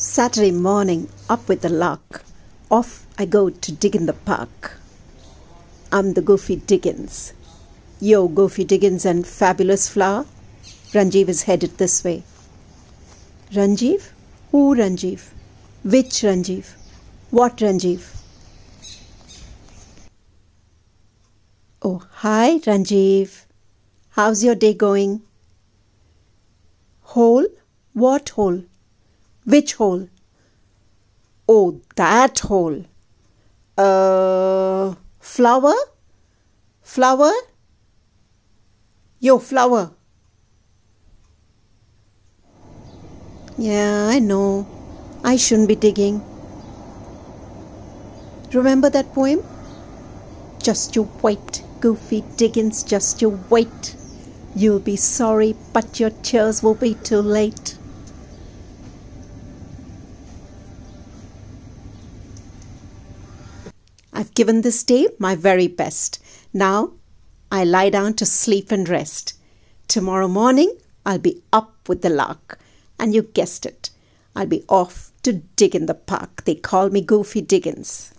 Saturday morning, up with the lark. Off I go to dig in the park. I'm the Goofy Diggins. Yo, Goofy Diggins and Fabulous Flower. Ranjiv is headed this way. Ranjiv? Who Ranjiv? Which Ranjiv? What Ranjiv? Oh, hi, Ranjiv. How's your day going? Hole? What hole? Which hole? Oh, that hole. Uh, flower? Flower? Yo, flower. Yeah, I know. I shouldn't be digging. Remember that poem? Just you wait, Goofy Diggins, just you wait. You'll be sorry, but your tears will be too late. I've given this day my very best. Now I lie down to sleep and rest. Tomorrow morning I'll be up with the lark. And you guessed it, I'll be off to dig in the park. They call me Goofy Diggins.